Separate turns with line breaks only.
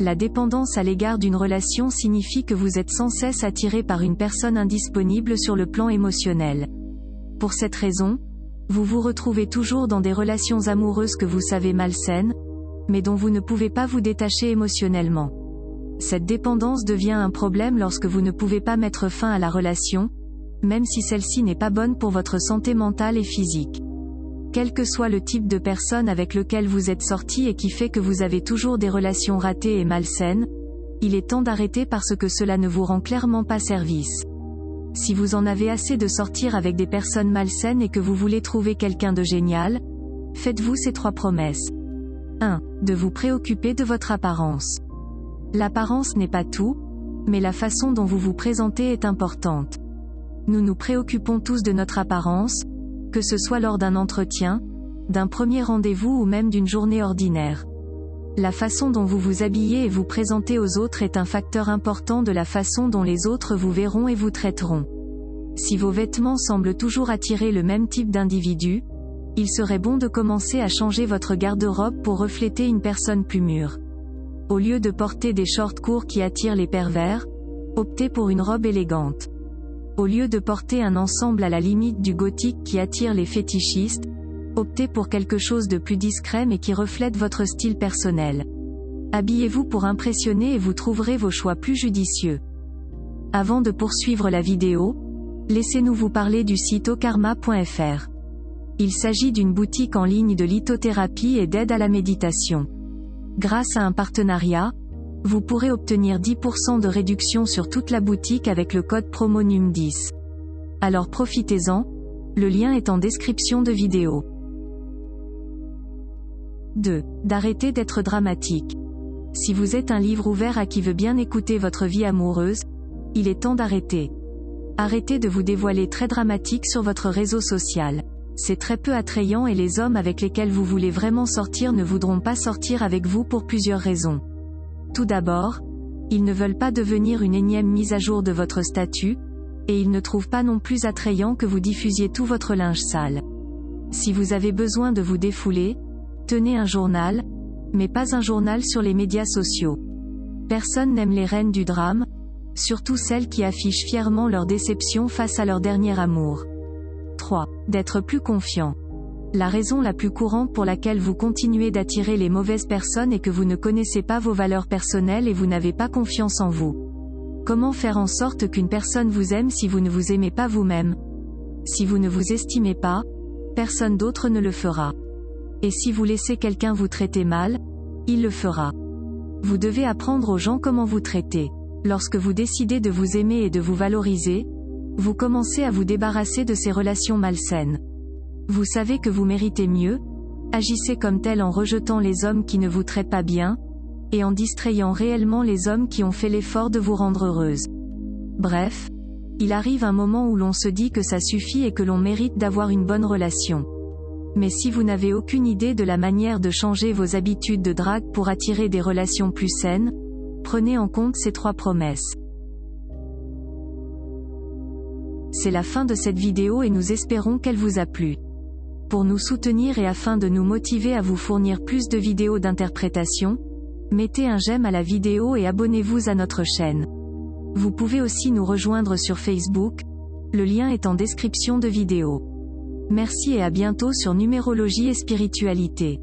La dépendance à l'égard d'une relation signifie que vous êtes sans cesse attiré par une personne indisponible sur le plan émotionnel. Pour cette raison, vous vous retrouvez toujours dans des relations amoureuses que vous savez malsaines, mais dont vous ne pouvez pas vous détacher émotionnellement. Cette dépendance devient un problème lorsque vous ne pouvez pas mettre fin à la relation, même si celle-ci n'est pas bonne pour votre santé mentale et physique. Quel que soit le type de personne avec lequel vous êtes sorti et qui fait que vous avez toujours des relations ratées et malsaines, il est temps d'arrêter parce que cela ne vous rend clairement pas service. Si vous en avez assez de sortir avec des personnes malsaines et que vous voulez trouver quelqu'un de génial, faites-vous ces trois promesses. 1. De vous préoccuper de votre apparence. L'apparence n'est pas tout, mais la façon dont vous vous présentez est importante. Nous nous préoccupons tous de notre apparence, que ce soit lors d'un entretien, d'un premier rendez-vous ou même d'une journée ordinaire. La façon dont vous vous habillez et vous présentez aux autres est un facteur important de la façon dont les autres vous verront et vous traiteront. Si vos vêtements semblent toujours attirer le même type d'individu, il serait bon de commencer à changer votre garde-robe pour refléter une personne plus mûre. Au lieu de porter des shorts courts qui attirent les pervers, optez pour une robe élégante. Au lieu de porter un ensemble à la limite du gothique qui attire les fétichistes, optez pour quelque chose de plus discret mais qui reflète votre style personnel. Habillez-vous pour impressionner et vous trouverez vos choix plus judicieux. Avant de poursuivre la vidéo, laissez-nous vous parler du site okarma.fr. Il s'agit d'une boutique en ligne de lithothérapie et d'aide à la méditation. Grâce à un partenariat, vous pourrez obtenir 10% de réduction sur toute la boutique avec le code promo NUM10. Alors profitez-en, le lien est en description de vidéo. 2. D'arrêter d'être dramatique. Si vous êtes un livre ouvert à qui veut bien écouter votre vie amoureuse, il est temps d'arrêter. Arrêtez de vous dévoiler très dramatique sur votre réseau social. C'est très peu attrayant et les hommes avec lesquels vous voulez vraiment sortir ne voudront pas sortir avec vous pour plusieurs raisons. Tout d'abord, ils ne veulent pas devenir une énième mise à jour de votre statut, et ils ne trouvent pas non plus attrayant que vous diffusiez tout votre linge sale. Si vous avez besoin de vous défouler, tenez un journal, mais pas un journal sur les médias sociaux. Personne n'aime les reines du drame, surtout celles qui affichent fièrement leur déception face à leur dernier amour. 3. D'être plus confiant. La raison la plus courante pour laquelle vous continuez d'attirer les mauvaises personnes est que vous ne connaissez pas vos valeurs personnelles et vous n'avez pas confiance en vous. Comment faire en sorte qu'une personne vous aime si vous ne vous aimez pas vous-même? Si vous ne vous estimez pas, personne d'autre ne le fera. Et si vous laissez quelqu'un vous traiter mal, il le fera. Vous devez apprendre aux gens comment vous traiter. Lorsque vous décidez de vous aimer et de vous valoriser, vous commencez à vous débarrasser de ces relations malsaines. Vous savez que vous méritez mieux, agissez comme tel en rejetant les hommes qui ne vous traitent pas bien, et en distrayant réellement les hommes qui ont fait l'effort de vous rendre heureuse. Bref, il arrive un moment où l'on se dit que ça suffit et que l'on mérite d'avoir une bonne relation. Mais si vous n'avez aucune idée de la manière de changer vos habitudes de drague pour attirer des relations plus saines, prenez en compte ces trois promesses. C'est la fin de cette vidéo et nous espérons qu'elle vous a plu. Pour nous soutenir et afin de nous motiver à vous fournir plus de vidéos d'interprétation, mettez un j'aime à la vidéo et abonnez-vous à notre chaîne. Vous pouvez aussi nous rejoindre sur Facebook, le lien est en description de vidéo. Merci et à bientôt sur Numérologie et Spiritualité.